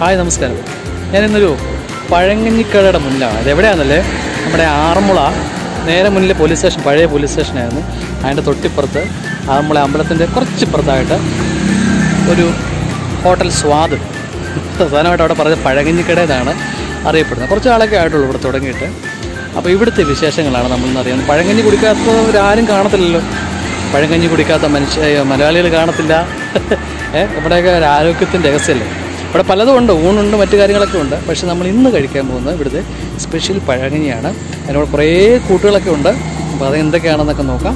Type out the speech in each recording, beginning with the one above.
Hi നമസ്കാരം. ഞാനിന്നൊരു പഴങ്ങഞ്ഞിക്കടയുടെ മുന്നിലാണ്. അത് എവിടെയാണെന്നല്ലേ നമ്മുടെ ആറന്മുള നേരെ മുന്നിൽ പോലീസ് സ്റ്റേഷൻ പഴയ പോലീസ് സ്റ്റേഷനായിരുന്നു അതിന്റെ തൊട്ടിപ്പുറത്ത് ആറന്മുള അമ്പലത്തിന്റെ കുറച്ച് ഇപ്പുറത്തായിട്ട് ഒരു ഹോട്ടൽ സ്വാദ്. പ്രധാനമായിട്ട് അവിടെ പറഞ്ഞ പഴങ്ങഞ്ഞിക്കട എന്നാണ് അറിയപ്പെടുന്നത്. കുറച്ച് ആളൊക്കെ ആയിട്ടുള്ളൂ ഇവിടെ തുടങ്ങിയിട്ട്. അപ്പോൾ ഇവിടുത്തെ വിശേഷങ്ങളാണ് നമ്മളിന്ന് അറിയുന്നത് പഴങ്കഞ്ഞി കുടിക്കാത്തവരാരും കാണത്തില്ലല്ലോ. പഴങ്കഞ്ഞി കുടിക്കാത്ത മനുഷ്യ മലയാളികൾ കാണത്തില്ല. നമ്മുടെയൊക്കെ ഒരു ആരോഗ്യത്തിന്റെ രഹസ്യമല്ലേ? ഇവിടെ പലതും ഉണ്ട് ഊണുണ്ട് മറ്റു കാര്യങ്ങളൊക്കെ ഉണ്ട്. പക്ഷേ നമ്മൾ ഇന്ന് കഴിക്കാൻ പോകുന്നത് ഇവിടുത്തെ സ്പെഷ്യൽ പഴങ്കഞ്ഞിയാണ് അതിനോട് കുറേ കൂട്ടുകളൊക്കെ ഉണ്ട്. അപ്പോൾ അത് എന്തൊക്കെയാണെന്നൊക്കെ നോക്കാം.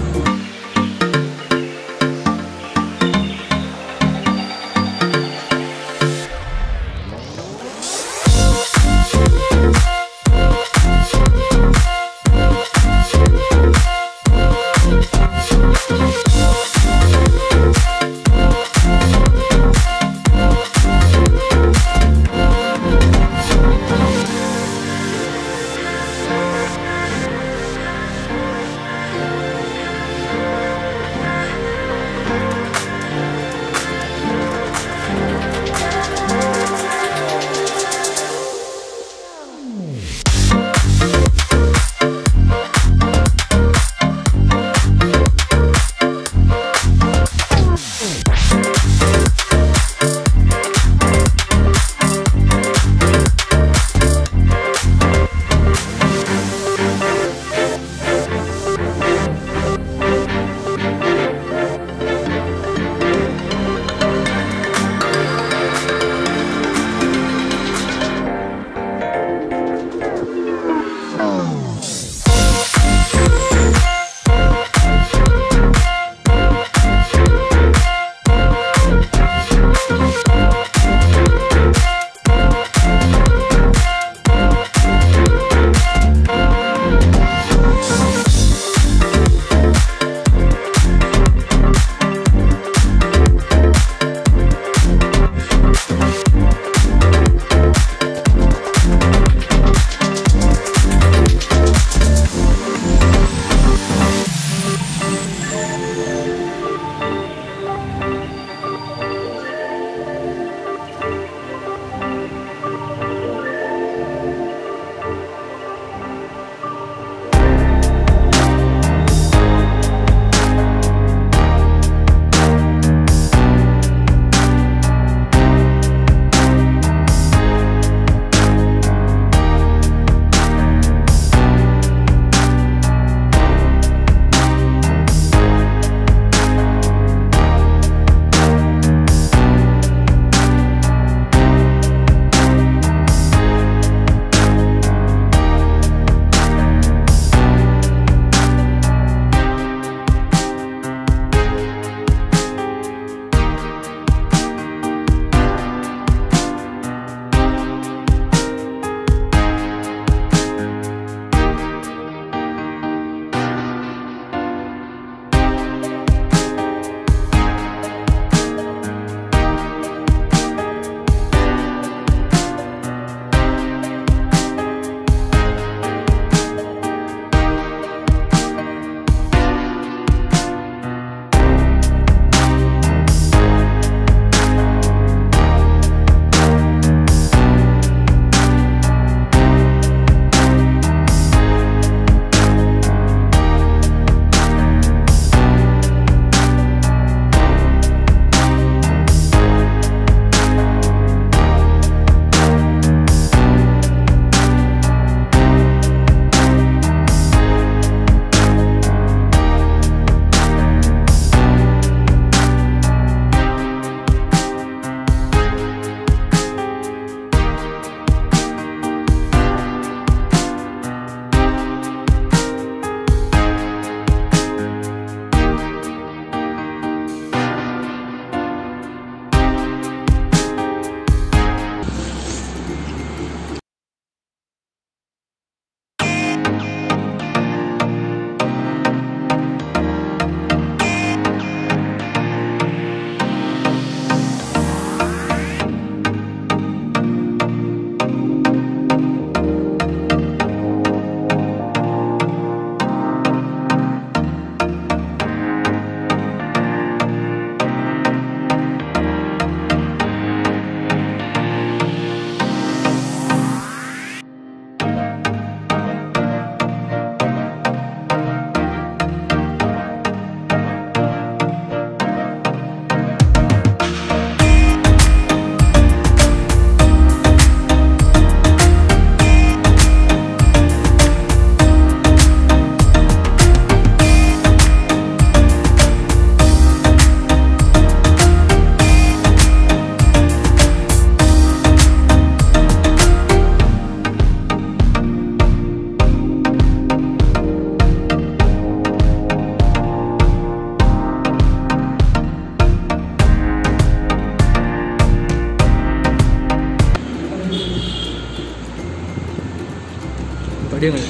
dia nggak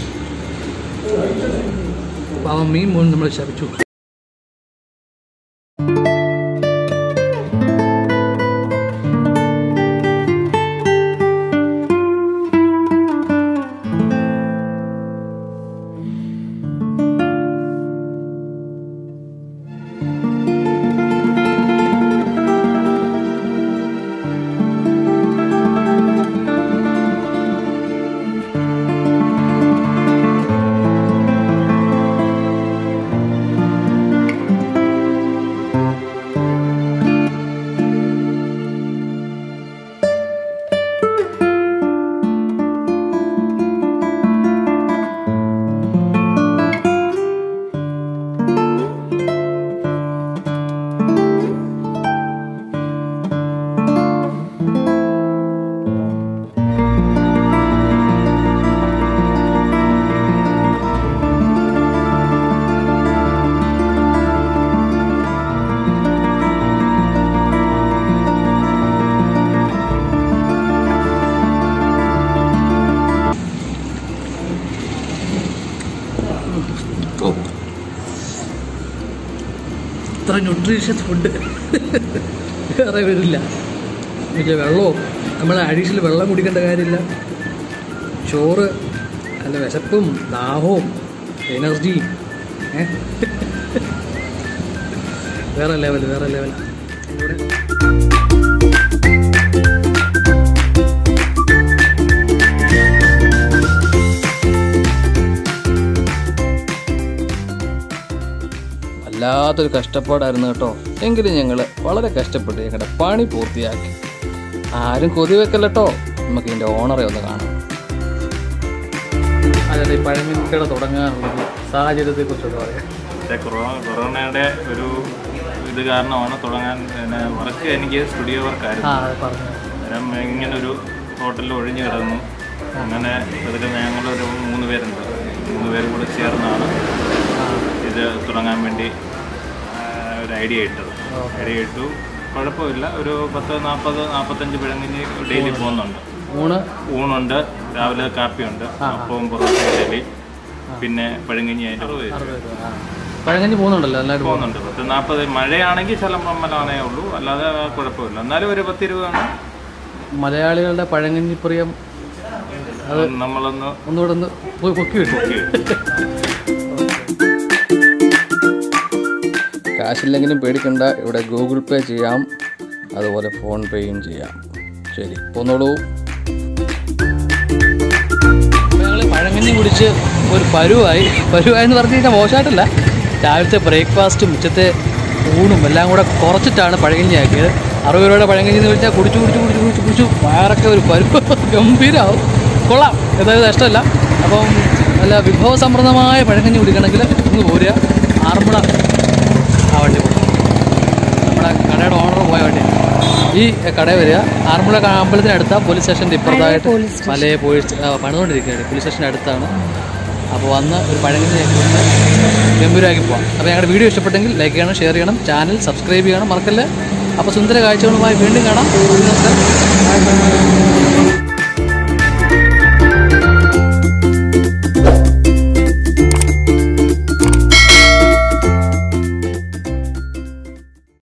Pak Mimun nomor siapa? Juga ഇത്ര ന്യൂട്രീഷ്യസ് ഫുഡ് വേറെ വരില്ല. പക്ഷേ വെള്ളവും നമ്മൾ അഡീഷണൽ വെള്ളം കുടിക്കേണ്ട കാര്യമില്ല. ചോറ് നല്ല വിശപ്പും ദാഹവും എനർജിയും? വേറെ ലെവൽ വേറെ ലെവൽ വല്ലാത്തൊരു കഷ്ടപ്പാടായിരുന്നു കേട്ടോ. എങ്കിലും ഞങ്ങൾ വളരെ കഷ്ടപ്പെട്ട് ഞങ്ങളുടെ പണി പൂർത്തിയാക്കി. ആരും കൊതി വെക്കല്ല കേട്ടോ. നമുക്ക് ഇതിന്റെ ഓണറെ ഒന്ന് കാണാം. അതായത് ഈ പഴമിക്കട തുടങ്ങാനുള്ള സാഹചര്യത്തെ കുറിച്ചൊക്കെ പറയാം കൊറോണയുടെ ഒരു ഇത് കാരണമാണ് തുടങ്ങാൻ പിന്നെ വർക്ക് എനിക്ക് സ്റ്റുഡിയോ വർക്കായിരുന്നു. ഇങ്ങനെ ഒരു ഹോട്ടലിൽ ഒഴിഞ്ഞു കിടന്നു. അങ്ങനെ അതിൽ ഞങ്ങളൊരു മൂന്ന് പേരുണ്ട്. മൂന്ന് പേരും കൂടെ ചേർന്നാണ് ഇത് തുടങ്ങാൻ വേണ്ടി ഒരു ഐഡിയ ഇട്ടത് ഐഡിയ ഇട്ടു കുഴപ്പമില്ല. ഒരു പത്ത് നാൽപ്പത് നാൽപ്പത്തഞ്ച് പിഴങ്ങിന് ഡെയിലി പോകുന്നുണ്ട്. ഊണ്? ഊണുണ്ട്. രാവിലെ കാപ്പിയുണ്ട്. അപ്പവും പൊറോട്ട ഇഡലി. പിന്നെ പഴങ്കഞ്ഞി അതിന്റെ. അറുപത്. പഴങ്കഞ്ഞി പോകുന്നുണ്ടല്ലോ എല്ലാവരും പോകുന്നു. പോകുന്നുണ്ട്. പത്ത് നാൽപ്പത് മഴയാണെങ്കിൽ ചിലപ്പം മലാനേ ഉള്ളൂ. അല്ലാതെ കുഴപ്പമില്ല. എന്നാലും ഒരു പത്ത് രൂപയാണ് മലയാളികളുടെ പഴങ്കഞ്ഞി പ്രിയം അത് നമ്മളൊന്ന് ഒന്നുകൂടെ ഒന്ന് പൊക്കി വിട്ടു കാശില്ലെങ്കിലും പേടിക്കണ്ട. ഇവിടെ ഗൂഗിൾ പേ ചെയ്യാം. അതുപോലെ ഫോൺ പേയും ചെയ്യാം. ശരി പോന്നോളൂ. ഞങ്ങൾ പഴങ്കഞ്ഞി കുടിച്ച് ഒരു പരുവായി. പരുവായി എന്ന് പറഞ്ഞു കഴിഞ്ഞാൽ മോശമായിട്ടല്ല. രാവിലത്തെ ബ്രേക്ക്ഫാസ്റ്റും ഉച്ചത്തെ ഊണും എല്ലാം കൂടെ കുറച്ചിട്ടാണ് പഴങ്കഞ്ഞി ആക്കിയത്. അറുപത് രൂപയുടെ പഴങ്കഞ്ഞി എന്ന് വെച്ചാൽ കുടിച്ചു കുടിച്ച് കുടിച്ച് കുടിച്ചു കുടിച്ചു വയറൊക്കെ ഒരു പരുവ് ഗംഭീരമാവും കൊള്ളാം. എന്തായാലും ഇഷ്ടമല്ല അപ്പം നല്ല വിഭവസമൃദ്ധമായ പഴങ്കഞ്ഞി കുടിക്കണമെങ്കിൽ ഒന്ന് പോരുക. ആറന്മുള ആ വണ്ടി പോകും നമ്മുടെ കടയുടെ ഓണർ ഈ കട വരിക. ആറന്മുള അമ്പലത്തിനടുത്ത പോലീസ് സ്റ്റേഷന്റെ ഇപ്പുറത്തായിട്ട് പല പോലീസ് പണിതുകൊണ്ടിരിക്കുകയാണ്. പോലീസ് സ്റ്റേഷന്റെ അടുത്താണ്. അപ്പോൾ വന്ന് ഒരു പഴങ്ങനെ ഗംഭീരമാക്കി പോകാം അപ്പോൾ ഞങ്ങളുടെ വീഡിയോ ഇഷ്ടപ്പെട്ടെങ്കിൽ ലൈക്ക് ചെയ്യണം ഷെയർ ചെയ്യണം ചാനൽ സബ്സ്ക്രൈബ് ചെയ്യണം മറക്കല്ലേ? അപ്പോൾ സുന്ദര കാഴ്ചകളുമായി വീണ്ടും കാണാം.